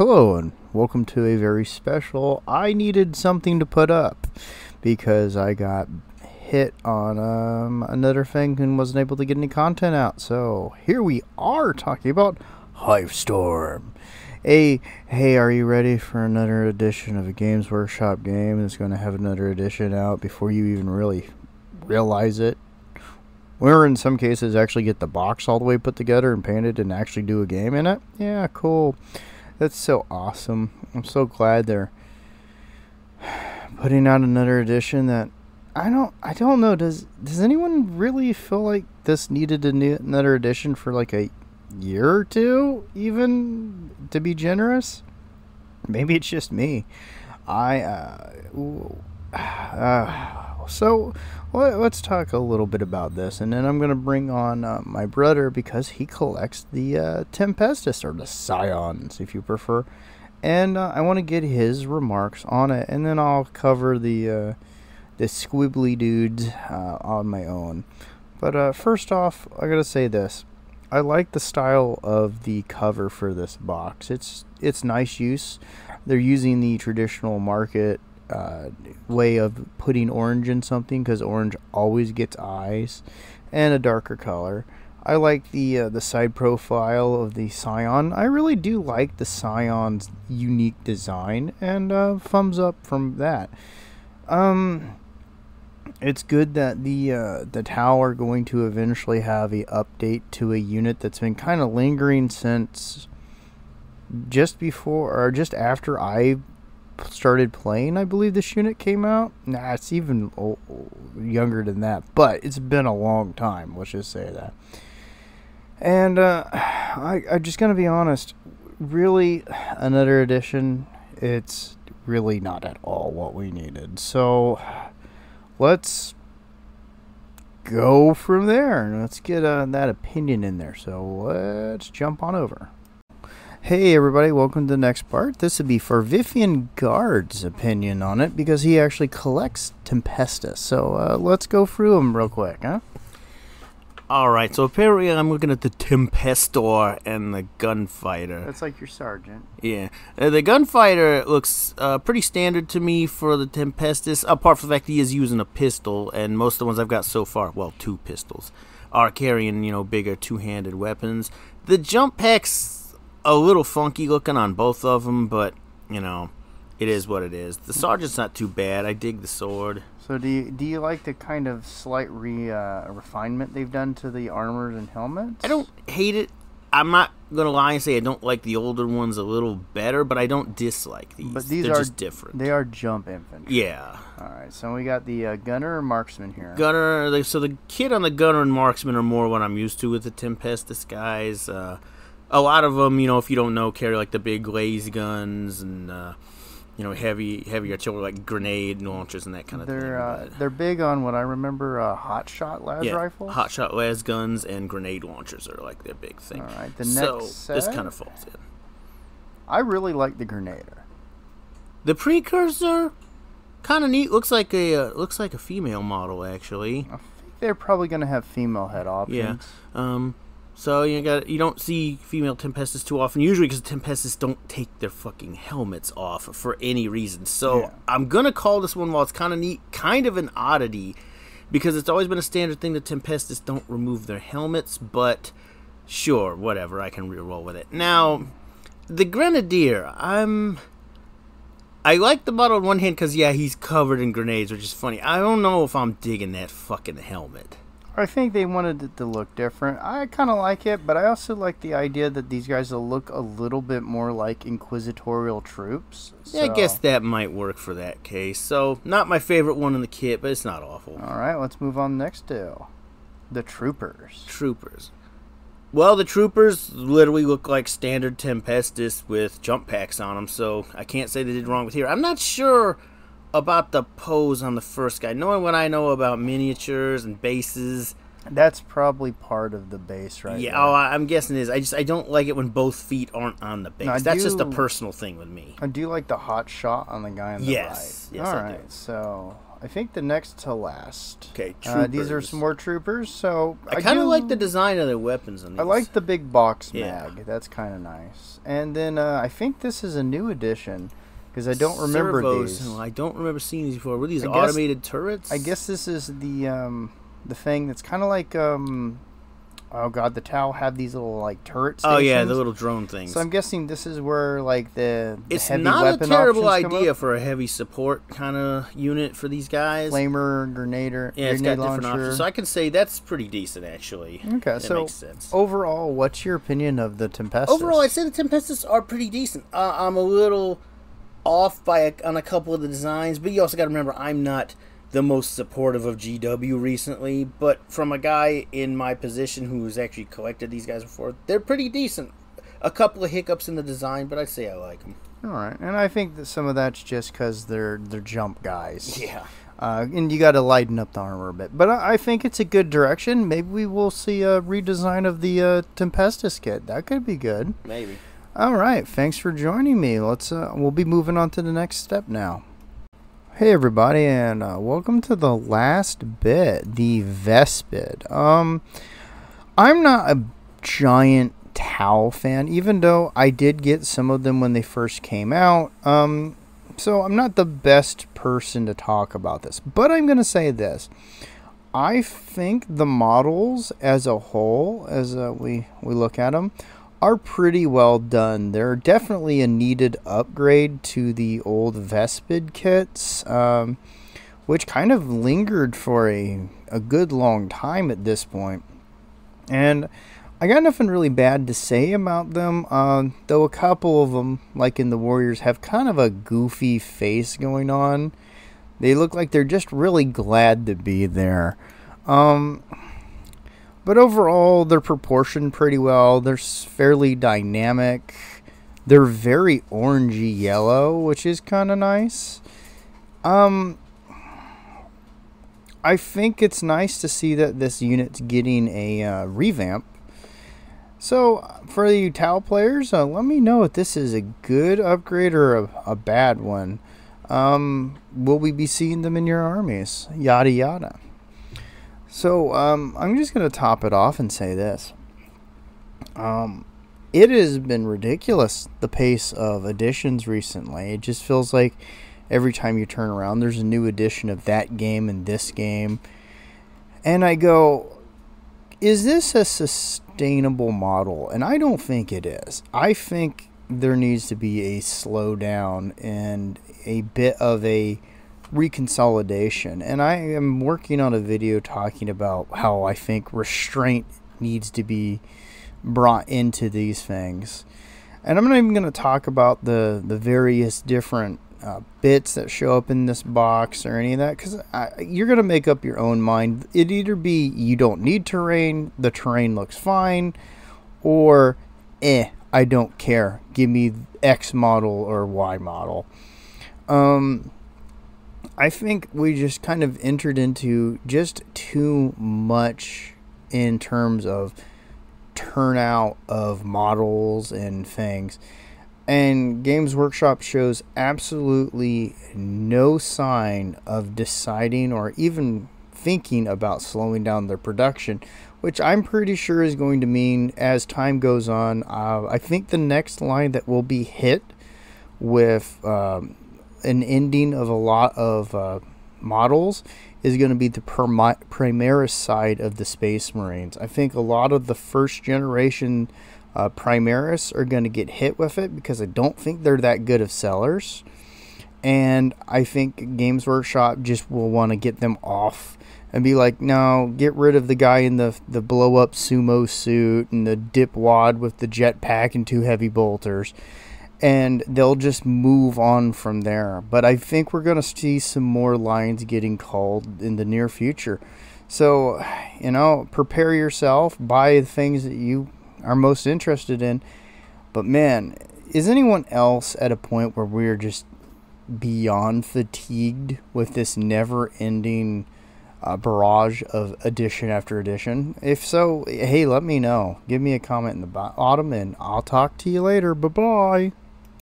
Hello and welcome to a very special. I needed something to put up because I got hit on um, another thing and wasn't able to get any content out. So here we are talking about Hivestorm. Hey, hey, are you ready for another edition of a Games Workshop game that's going to have another edition out before you even really realize it? Or in some cases, actually get the box all the way put together and painted and actually do a game in it? Yeah, cool. That's so awesome. I'm so glad they're putting out another edition that I don't I don't know does does anyone really feel like this needed a new, another edition for like a year or two even to be generous? Maybe it's just me. I uh, uh so let's talk a little bit about this, and then I'm gonna bring on uh, my brother because he collects the uh, Tempestus or the Scions, if you prefer, and uh, I want to get his remarks on it, and then I'll cover the uh, the squibbly dudes uh, on my own. But uh, first off, I gotta say this: I like the style of the cover for this box. It's it's nice use. They're using the traditional market uh, way of putting orange in something because orange always gets eyes and a darker color. I like the uh, the side profile of the Scion. I really do like the Scion's unique design, and uh, thumbs up from that. Um, it's good that the uh, the Tau are going to eventually have a update to a unit that's been kind of lingering since just before or just after I started playing, I believe this unit came out. Nah, it's even old, younger than that, but it's been a long time. Let's just say that. And uh, I, I'm just gonna be honest. Really, another edition. It's really not at all what we needed. So let's go from there and let's get uh, that opinion in there. So let's jump on over. Hey everybody, welcome to the next part. This would be for Farvithian Guard's opinion on it because he actually collects Tempestus. So uh, let's go through them real quick, huh? Alright, so apparently I'm looking at the Tempestor and the Gunfighter. That's like your sergeant. Yeah. Uh, the Gunfighter looks uh, pretty standard to me for the Tempestus, apart from the fact he is using a pistol, and most of the ones I've got so far, well, two pistols, are carrying, you know, bigger two-handed weapons. The jump packs a little funky looking on both of them, but you know, it is what it is. The sergeant's not too bad. I dig the sword. So do you do you like the kind of slight re uh, refinement they've done to the armors and helmets? I don't hate it. I'm not gonna lie and say I don't like the older ones a little better, but I don't dislike these. But these They're are just different. They are jump infantry. Yeah. All right. So we got the uh, gunner or marksman here. Gunner. So the kid on the gunner and marksman are more what I'm used to with the Tempestus guys. Uh, a lot of them, you know, if you don't know, carry like the big laser guns and uh, you know heavy heavy artillery like grenade launchers and that kind of they're, thing. Uh, they're big on what I remember uh, hot shot las yeah, rifles. Hot shot las guns and grenade launchers are like their big thing. All right, the so next set, this kind of falls in. I really like the Grenadier. The precursor, kind of neat. Looks like a uh, looks like a female model actually. I think they're probably going to have female head options. Yeah. Um, so you got you don't see female Tempestus too often, usually because Tempestus don't take their fucking helmets off for any reason. So yeah. I'm gonna call this one while it's kind of neat, kind of an oddity, because it's always been a standard thing that Tempestus don't remove their helmets. But sure, whatever, I can re-roll with it. Now, the Grenadier, I'm. I like the model on one hand because yeah, he's covered in grenades, which is funny. I don't know if I'm digging that fucking helmet. I think they wanted it to look different. I kind of like it, but I also like the idea that these guys will look a little bit more like inquisitorial troops. So. Yeah, I guess that might work for that case. So, not my favorite one in the kit, but it's not awful. All right, let's move on next to the troopers. Troopers. Well, the troopers literally look like standard Tempestus with jump packs on them, so I can't say they did wrong with here. I'm not sure about the pose on the first guy. Knowing what I know about miniatures and bases, that's probably part of the base, right? Yeah, oh, I'm guessing it is. I just I don't like it when both feet aren't on the base. No, that's do, just a personal thing with me. I do like the hot shot on the guy on the yes, right. Yes, All right, so I think the next to last. Okay, Uh, these are some more troopers. So I kind of like the design of their weapons on these. I like the big box Yeah. mag. That's kind of nice. And then uh, I think this is a new edition because I don't remember Servos. these. I don't remember seeing these before. Were these I guess- automated turrets? I guess this is the um, the thing that's kind of like um, oh god, the Tau have these little like turrets. Oh yeah, the little drone things. So I'm guessing this is where like the, the it's heavy not a weapon terrible idea for a heavy support kind of unit for these guys. Flamer, grenader, yeah, it's got different options. So I can say that's pretty decent actually. Okay, that so makes sense. overall, what's your opinion of the Tempestus? Overall, I'd say the Tempestus are pretty decent. Uh, I'm a little off by a, on a couple of the designs, but you also got to remember I'm not the most supportive of GW recently. But from a guy in my position who's actually collected these guys before, they're pretty decent. A couple of hiccups in the design, but I'd say I like them. All right, and I think that some of that's just because they're they're jump guys. Yeah. Uh, and you got to lighten up the armor a bit. But I, I think it's a good direction. Maybe we will see a redesign of the uh, Tempestus kit. That could be good. Maybe. All right, thanks for joining me. Let's uh, we'll be moving on to the next step now. Hey everybody, and uh, welcome to the last bit, the Vespid. Um, I'm not a giant Tau fan, even though I did get some of them when they first came out. Um, so I'm not the best person to talk about this, but I'm gonna say this. I think the models as a whole, as uh, we we look at them, are pretty well done. They're definitely a needed upgrade to the old Vespid kits, um, which kind of lingered for a a good long time at this point. And I got nothing really bad to say about them, um, though a couple of them, like in the Warriors, have kind of a goofy face going on. They look like they're just really glad to be there. Um, but overall, they're proportioned pretty well. They're fairly dynamic. They're very orangey yellow, which is kind of nice. Um, I think it's nice to see that this unit's getting a uh, revamp. So, for you Tau players, uh, let me know if this is a good upgrade or a, a bad one. Um, will we be seeing them in your armies? Yada yada. So, um, I'm just going to top it off and say this. Um, it has been ridiculous the pace of additions recently. It just feels like every time you turn around, there's a new edition of that game and this game. And I go, is this a sustainable model? And I don't think it is. I think there needs to be a slowdown and a bit of a reconsolidation. And I am working on a video talking about how I think restraint needs to be brought into these things. And I'm not even going to talk about the, the various different uh, bits that show up in this box or any of that because you're going to make up your own mind. It either be you don't need terrain, the terrain looks fine, or eh, I don't care. Give me X model or Y model. Um, I think we just kind of entered into just too much in terms of turnout of models and things. And Games Workshop shows absolutely no sign of deciding or even thinking about slowing down their production, which I'm pretty sure is going to mean as time goes on. Uh, I think the next line that will be hit with um, an ending of a lot of uh, models is going to be the Primaris side of the Space Marines. I think a lot of the first generation uh, Primaris are going to get hit with it because I don't think they're that good of sellers. And I think Games Workshop just will want to get them off and be like, no, get rid of the guy in the the blow up sumo suit and the dip wad with the jetpack and two heavy bolters. And they'll just move on from there. But I think we're going to see some more lines getting called in the near future. So, you know, prepare yourself, buy the things that you are most interested in. But man, is anyone else at a point where we're just beyond fatigued with this never ending uh, barrage of edition after edition? If so, hey, let me know. Give me a comment in the bottom and I'll talk to you later. Bye bye.